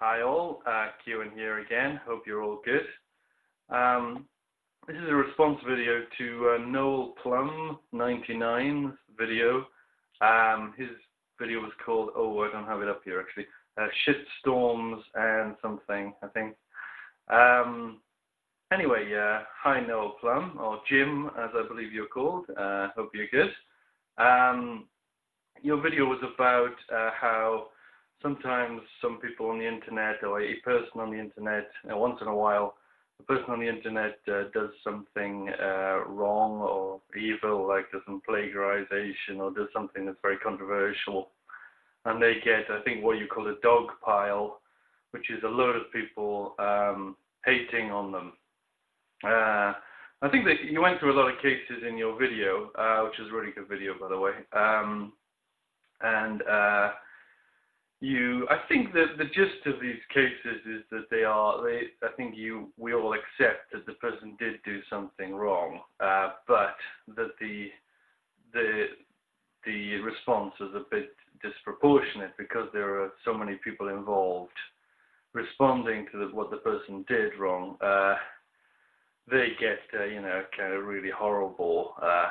Hi all, uh, Kieran here again. Hope you're all good. Um, this is a response video to uh, Noel Plum 99's video. Um, his video was called, oh I don't have it up here actually, uh, Shit Storms and something I think. Um, anyway, uh, hi Noel Plum, or Jim as I believe you're called. Uh, hope you're good. Um, your video was about uh, how sometimes some people on the internet or a person on the internet, uh, once in a while, a person on the internet uh, does something uh, wrong or evil, like does some plagiarization or does something that's very controversial, and they get, I think, what you call a dog pile, which is a load of people um, hating on them. Uh, I think that you went through a lot of cases in your video, uh, which is a really good video, by the way. Um, and uh, you, I think that the gist of these cases is that they are, they, I think you, we all accept that the person did do something wrong, uh, but that the, the, the response is a bit disproportionate because there are so many people involved responding to the, what the person did wrong. Uh, they get, uh, you know, kind of really horrible uh,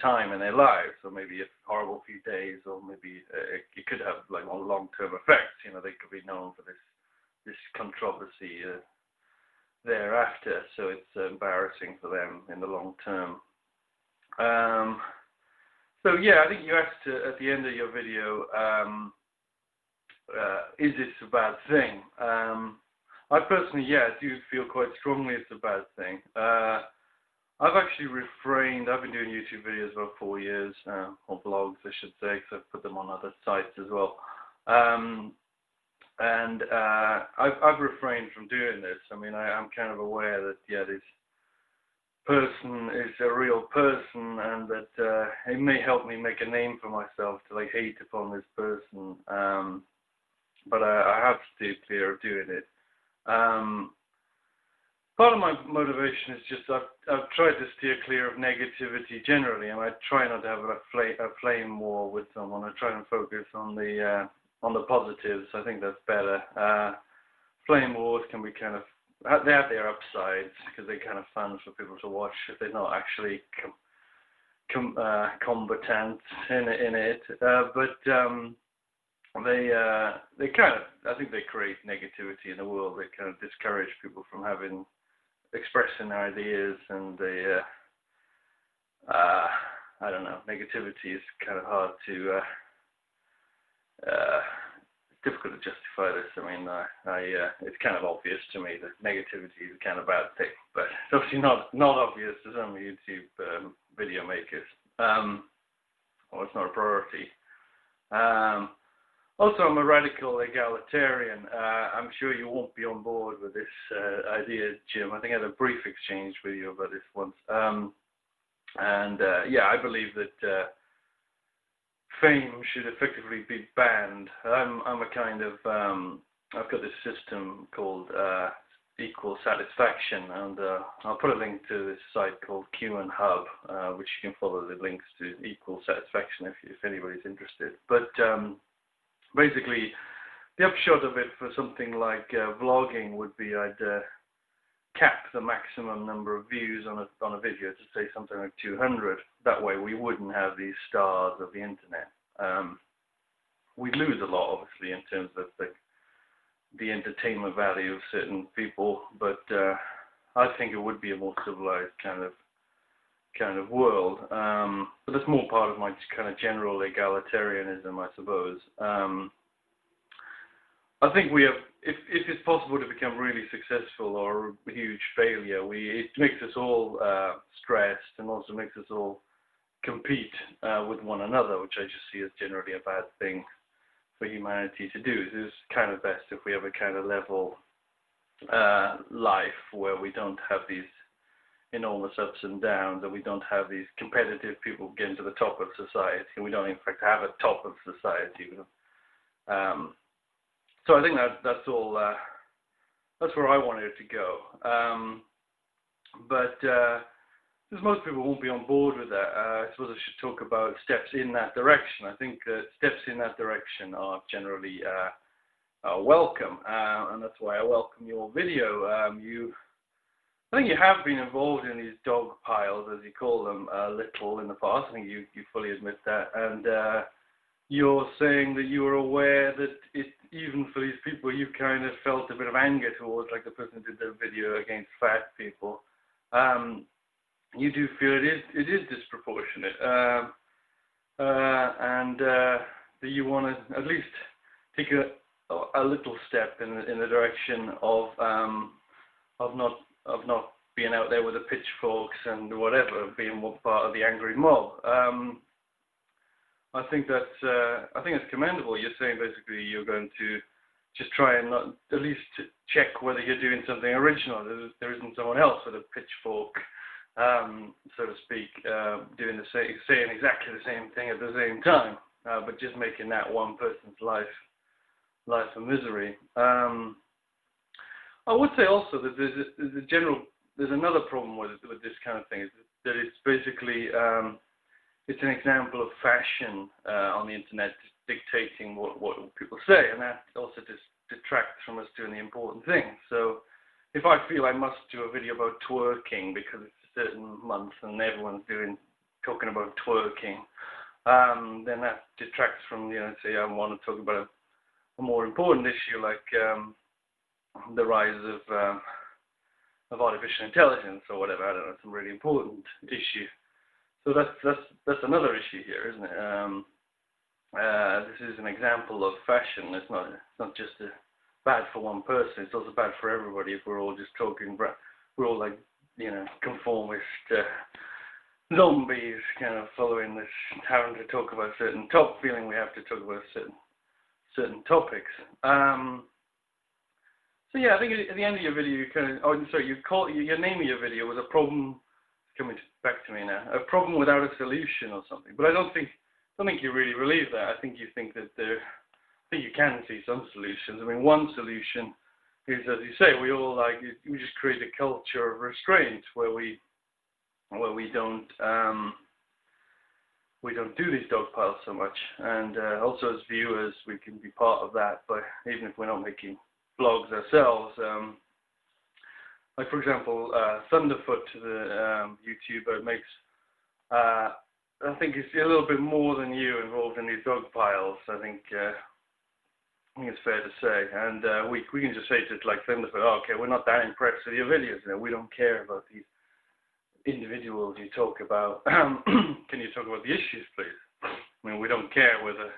time in their lives, or maybe a horrible few days, or maybe uh, it could have like long-term effects. You know, they could be known for this this controversy uh, thereafter, so it's uh, embarrassing for them in the long term. Um, so yeah, I think you asked uh, at the end of your video, um, uh, is this a bad thing? Um, I personally, yeah, do feel quite strongly it's a bad thing. I've actually refrained. I've been doing YouTube videos about four years, uh, or blogs, I should say, because I've put them on other sites as well. Um, and uh, I've, I've refrained from doing this. I mean, I, am kind of aware that yeah, this person is a real person, and that uh, it may help me make a name for myself to like hate upon this person. Um, but I, I have to steer clear of doing it. Um, part of my motivation is just I've, I've tried to steer clear of negativity generally, and I try not to have a, flame, a flame war with someone. I try and focus on the uh, on the positives. I think that's better. Uh, flame wars can be kind of they have their upsides because they're kind of fun for people to watch if they're not actually com, com, uh, in in it. Uh, but um, they uh, they kind of I think they create negativity in the world. They kind of discourage people from having expressing ideas, and they uh, uh, I don't know negativity is kind of hard to uh, uh, difficult to justify this. I mean, I, I uh, it's kind of obvious to me that negativity is a kind of bad thing, but it's obviously not not obvious to some YouTube um, video makers. Um, or it's not a priority. Um, also, I'm a radical egalitarian. Uh, I'm sure you won't be on board with this uh, idea, Jim. I think I had a brief exchange with you about this once. Um, and uh, yeah, I believe that uh, fame should effectively be banned. I'm, I'm a kind of, um, I've got this system called uh, Equal Satisfaction, and uh, I'll put a link to this site called Kuan Hub, which you can follow the links to Equal Satisfaction if, if anybody's interested. But um, basically, the upshot of it for something like uh, vlogging would be I'd uh, cap the maximum number of views on a on a video to say something like 200. That way, we wouldn't have these stars of the internet. Um, we'd lose a lot, obviously, in terms of the the entertainment value of certain people, but uh, I think it would be a more civilized kind of kind of world. Um, but that's more part of my kind of general egalitarianism, I suppose. Um, I think we have, if, if it's possible to become really successful or a huge failure, we it makes us all uh, stressed and also makes us all compete uh, with one another, which I just see as generally a bad thing for humanity to do. It's kind of best if we have a kind of level uh, life where we don't have these enormous ups and downs, and we don't have these competitive people getting to the top of society. And we don't, in fact, have a top of society. Um, so I think that that's all. Uh, that's where I wanted it to go. Um, but uh, because most people won't be on board with that, uh, I suppose I should talk about steps in that direction. I think that steps in that direction are generally uh, uh, welcome, uh, and that's why I welcome your video. Um, you, I think you have been involved in these dog piles, as you call them, a little in the past. I think you, you fully admit that, and uh, you're saying that you were aware that it, even for these people, you kind of felt a bit of anger towards, like the person who did the video against fat people. Um, you do feel it is it is disproportionate, um, uh, and uh, that you want to at least take a a little step in in the direction of um, of not of not being out there with the pitchforks and whatever, being part of the angry mob. Um, I think that's uh, I think it's commendable. You're saying basically you're going to just try and not, at least check whether you're doing something original. There, there isn't someone else with a pitchfork, um, so to speak, uh, doing the same, saying exactly the same thing at the same time, uh, but just making that one person's life life a misery. Um, I would say also that there's a, there's a general there's another problem with with this kind of thing is that it's basically um, it's an example of fashion uh, on the internet dictating what, what people say, and that also just detracts from us doing the important thing. So if I feel I must do a video about twerking because it's a certain month and everyone's doing talking about twerking, um, then that detracts from you know say I want to talk about a, a more important issue like um, the rise of um, of artificial intelligence or whatever. I don't know, some really important issue. So that's that's that's another issue here, isn't it? Um, uh, this is an example of fashion. It's not it's not just a, bad for one person. It's also bad for everybody if we're all just talking. We're all like you know conformist uh, zombies, kind of following this, having to talk about certain top, feeling we have to talk about certain certain topics. Um, so yeah, I think at the end of your video, you kind of, oh, sorry, you call your name of your video was a problem coming back to me now. A problem without a solution or something. But I don't think don't think you really believe that. I think you think that there I think you can see some solutions. I mean one solution is as you say, we all like we just create a culture of restraint where we where we don't um, we don't do these dog piles so much. And uh, also as viewers we can be part of that but even if we're not making vlogs ourselves, um, like for example, uh, Thunderfoot, the um, YouTuber, makes uh, I think it's a little bit more than you involved in these dog piles. I think uh, I think it's fair to say, and uh, we we can just say to like Thunderfoot, oh, okay, we're not that impressed with your videos. You know, we don't care about these individuals you talk about. can you talk about the issues, please? I mean, we don't care whether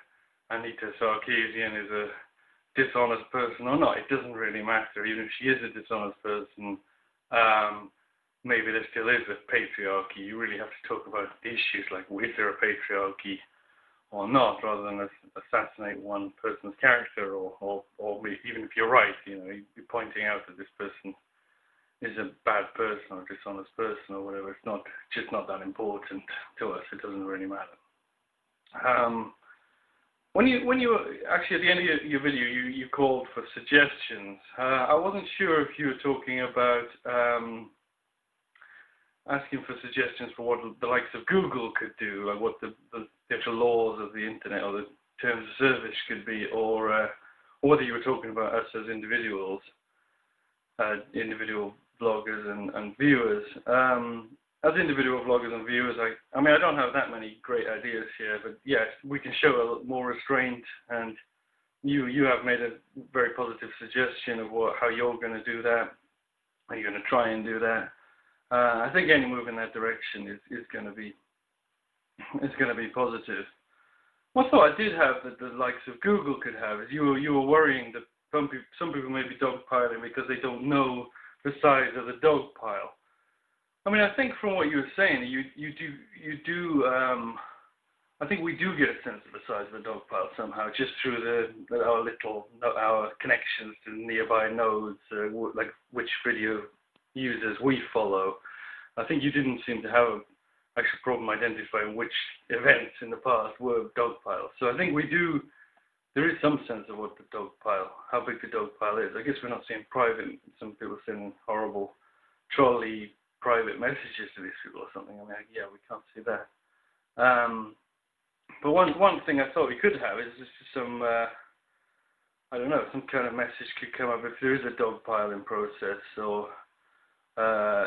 Anita Sarkeesian is a dishonest person or not. It doesn't really matter. Even if she is a dishonest person, um, maybe there still is a patriarchy. You really have to talk about issues like is there a patriarchy or not, rather than assassinate one person's character, or, or, or even if you're right, you know, you're pointing out that this person is a bad person or dishonest person or whatever. It's not just not that important to us. It doesn't really matter. Um, when you when you actually at the end of your, your video you, you called for suggestions. Uh, I wasn't sure if you were talking about um, asking for suggestions for what the likes of Google could do, like what the, the actual laws of the internet or the terms of service could be, or, uh, or whether you were talking about us as individuals, uh, individual bloggers and, and viewers. Um, as individual vloggers and viewers, I, I mean, I don't have that many great ideas here, but yes, we can show a lot more restraint, and you you have made a very positive suggestion of what how you're going to do that, how you're going to try and do that. Uh, I think any move in that direction is is going to be is going to be positive. One thought I did have that the likes of Google could have is you were you were worrying that some people some people may be dogpiling because they don't know the size of the dog pile. I mean, I think from what you were saying, you you do you do. Um, I think we do get a sense of the size of the dog pile somehow, just through the, our little our connections to nearby nodes, uh, like which video users we follow. I think you didn't seem to have actual problem identifying which events in the past were dog piles. So I think we do. There is some sense of what the dog pile, how big the dog pile is. I guess we're not seeing private. Some people send horrible trolley private messages to these people or something. I mean, yeah, we can't see that. Um, but one one thing I thought we could have is just some. Uh, I don't know, some kind of message could come up if there is a dogpiling process, or uh,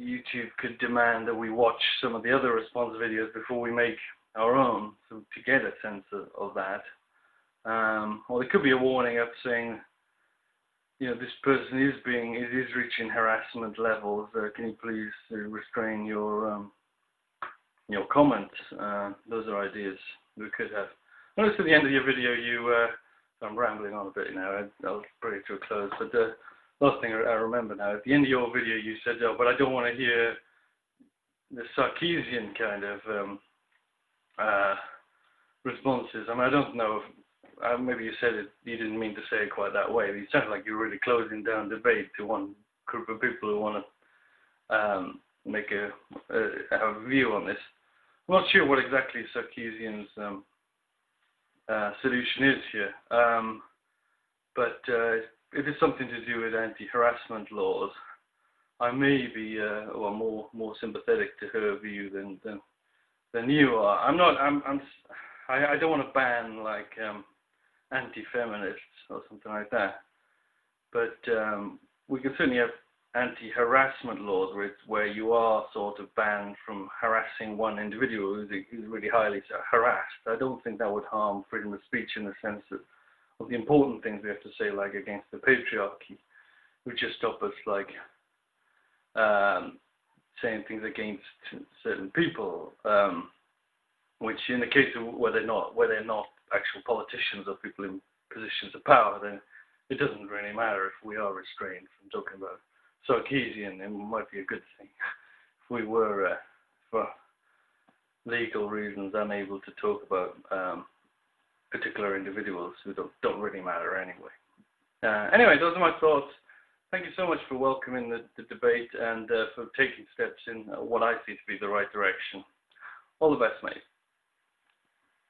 YouTube could demand that we watch some of the other response videos before we make our own, so to get a sense of, of that. Um, or there could be a warning up saying, you know, this person is being, is, is reaching harassment levels. Uh, can you please uh, restrain your um, your comments? Uh, those are ideas we could have. Notice at the end of your video, you, uh, I'm rambling on a bit now. I'll bring it to a close. But the last thing I remember now, at the end of your video, you said, "Oh, but I don't want to hear the Sarkeesian kind of um, uh, responses." I mean, I don't know. Uh, maybe you said it, you didn't mean to say it quite that way. It sounds like you're really closing down debate to one group of people who want to um, make a, uh, have a view on this. I'm not sure what exactly Sarkeesian's um, uh, solution is here, um, but uh, if it's something to do with anti-harassment laws, I may be uh, well, more more sympathetic to her view than than, than you are. I'm not. I'm. I'm I, I don't want to ban like um, anti-feminists or something like that. But um, we can certainly have anti-harassment laws where, where you are sort of banned from harassing one individual who's, who's really highly harassed. I don't think that would harm freedom of speech in the sense of, of the important things we have to say, like against the patriarchy, would just stop us like um, saying things against certain people, um, which in the case of where they're not, where they're not actual politicians or people in positions of power, then it doesn't really matter if we are restrained from talking about Sarkeesian. It might be a good thing if we were, uh, for legal reasons, unable to talk about um, particular individuals who don't, don't really matter anyway. Uh, anyway, those are my thoughts. Thank you so much for welcoming the, the debate and uh, for taking steps in what I see to be the right direction. All the best, mate.